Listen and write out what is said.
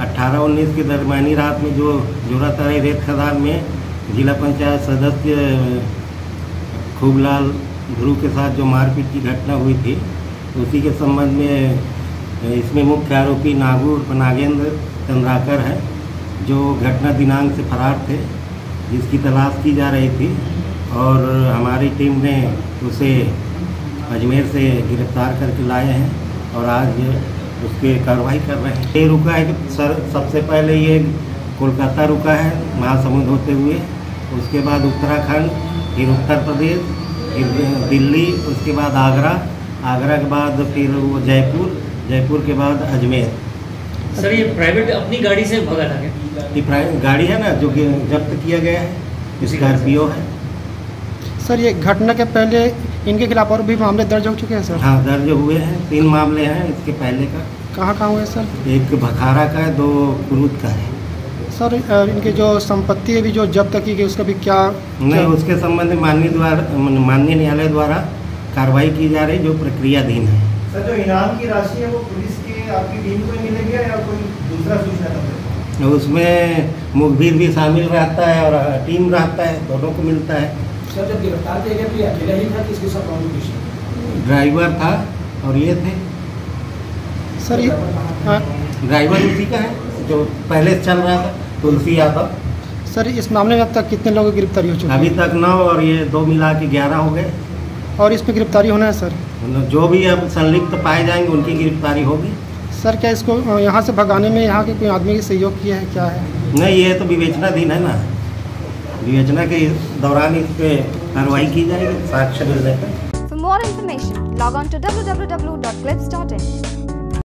अठारह उन्नीस के दरमियानी रात में जो जोरातराई रेत खदान में जिला पंचायत सदस्य, खूबलाल ध्रुव के साथ जो मारपीट की घटना हुई थी, उसी के संबंध में, इसमें मुख्य आरोपी नागू उर्फ़ नागेंद्र चंद्राकर है, जो घटना दिनांक से फरार थे, जिसकी तलाश की जा रही थी, और हमारी टीम ने उसे अजमेर से गिरफ़्तार करके लाए हैं। और आज उसके कार्रवाई कर रहे हैं। ये रुका है कि सर सबसे पहले ये कोलकाता रुका है महासमुंद होते हुए उसके बाद उत्तराखंड फिर उत्तर प्रदेश फिर दिल्ली उसके बाद आगरा आगरा के बाद फिर वो जयपुर जयपुर के बाद अजमेर। सर ये प्राइवेट अपनी गाड़ी से भगा था क्या? ये प्राइवेट गाड़ी है ना जो कि जब्त किया गया है स्कॉर्पियो है। सर ये घटना के पहले इनके खिलाफ और भी मामले दर्ज हो चुके हैं सर? हाँ दर्ज हुए हैं। तीन मामले हैं इसके पहले का। कहाँ कहाँ हुए सर? एक भखारा का है दो कुरूद का है। सर इनकी जो संपत्ति है भी जो जब्त की गई उसका भी क्या नहीं उसके संबंध में माननीय द्वारा माननीय न्यायालय द्वारा कार्रवाई की जा रही जो प्रक्रियाधीन है। सर जो इनाम की राशि है वो पुलिस की आपकी टीम को मिलेगी या कोई दूसरा सूचना उसमें मुखबिर भी शामिल रहता है और टीम रहता है दोनों को मिलता है। सर जब गिरफ़्तार किया गया तो ये अकेला ही था कि इसके साथ ड्राइवर था और ये थे। सर ये हाँ, ड्राइवर उसी का है जो पहले चल रहा था तुलसी यादव। सर इस मामले में अब तक कितने लोगों की गिरफ्तारी हो चुकी है? अभी तक नौ और ये दो मिला के ग्यारह हो गए। और इस पर गिरफ्तारी होना है सर? मतलब जो भी अब संलिप्त पाए जाएँगे उनकी गिरफ्तारी होगी। सर क्या इसको यहाँ से भगाने में यहाँ के कोई आदमी की सहयोग किया है क्या है? नहीं ये तो विवेचनाधीन है ना। योजना के दौरान इस पे कार्रवाई की जाएगी। साक्षर for more information log on to W W W dot clips dot in